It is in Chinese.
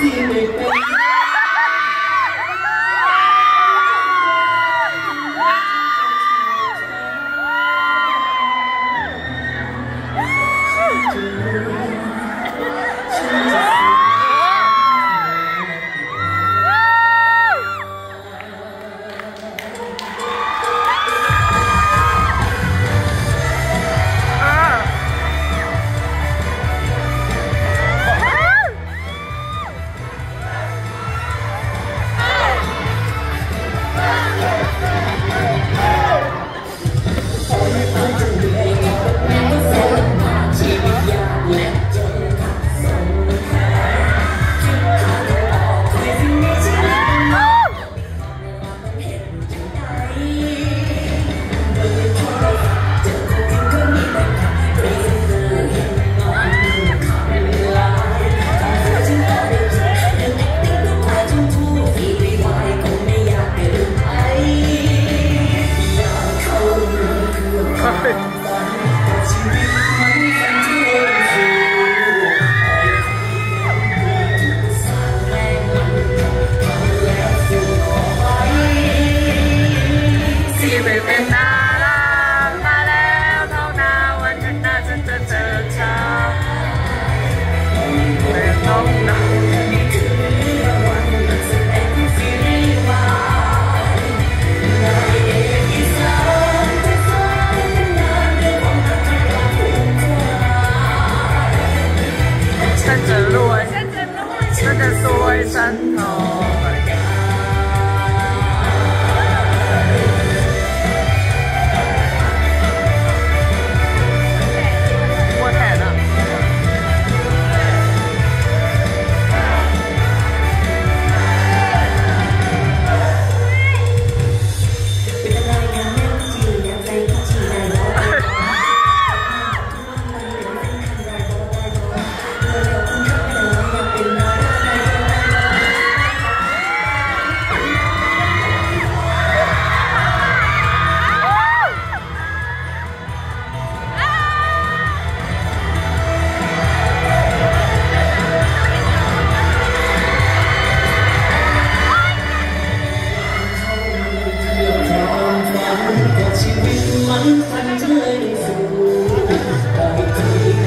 跟 会参考 ความรับแต่ชีวิตมันพันเธอในสูงต่อให้ที